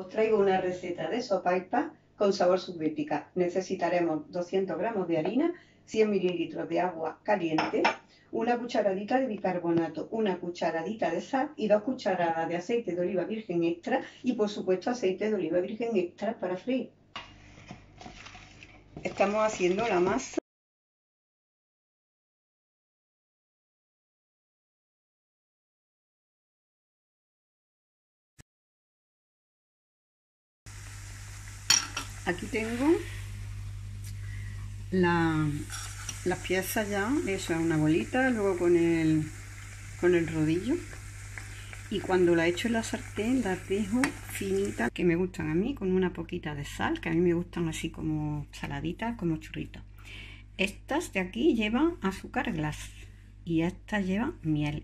Os traigo una receta de sopaipa con sabor subbética. Necesitaremos 200 gramos de harina, 100 mililitros de agua caliente, una cucharadita de bicarbonato, una cucharadita de sal y dos cucharadas de aceite de oliva virgen extra y por supuesto aceite de oliva virgen extra para freír. Estamos haciendo la masa. Aquí tengo la, las piezas ya, eso es una bolita, luego con el, con el rodillo. Y cuando la echo en la sartén las dejo finitas, que me gustan a mí, con una poquita de sal, que a mí me gustan así como saladitas, como churritos. Estas de aquí llevan azúcar glass y estas llevan miel.